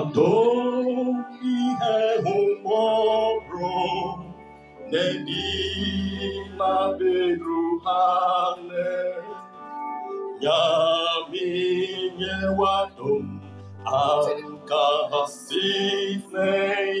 Adoni ehumoro neni la beruhane Yami yewadom Anka hasif nei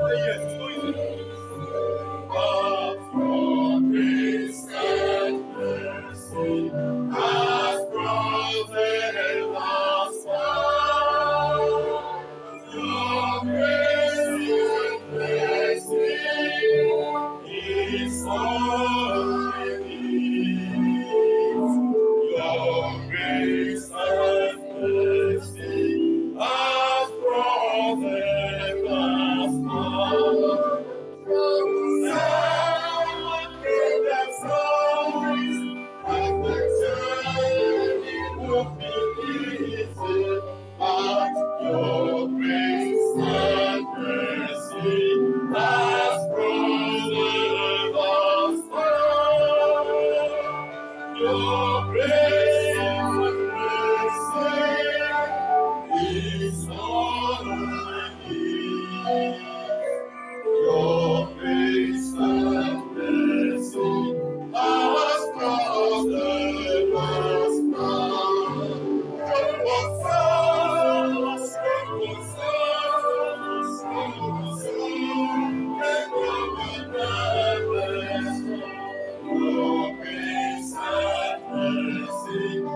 all Thank you. great.